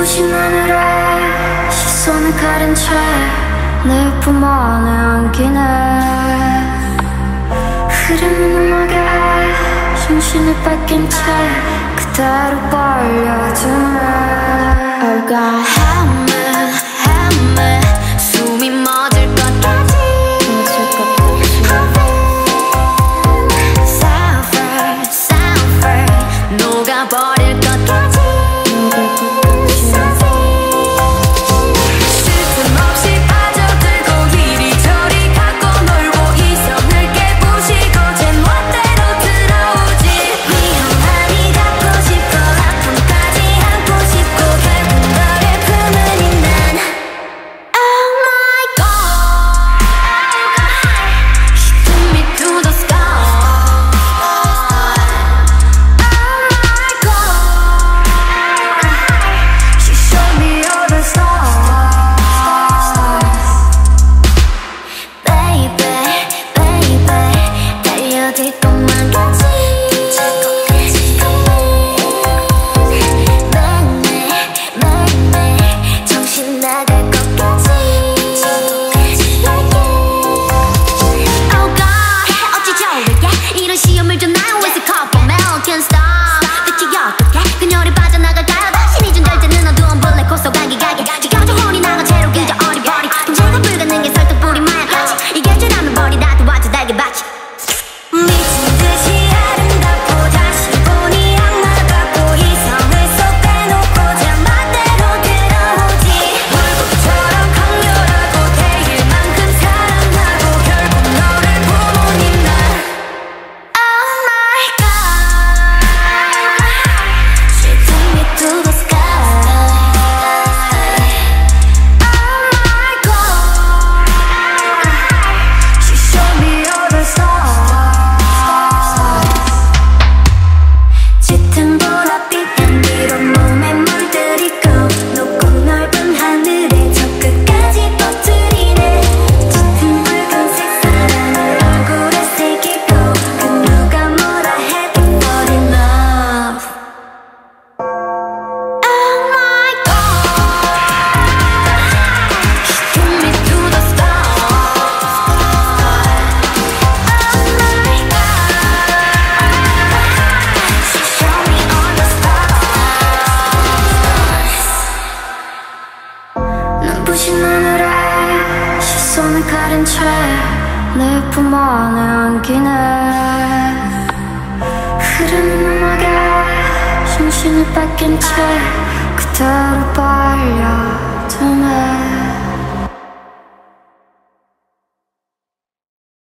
부신 하늘에 시선을 가린 채 내 품 안에 안기네. 흐르는 음악에 정신을 뺏긴 채 그대로 벌려주네. Oh God, 가린 채 내 품 안에 안기네. 흐르는 음악에 심신을 뺏긴 채 그대로 빨려.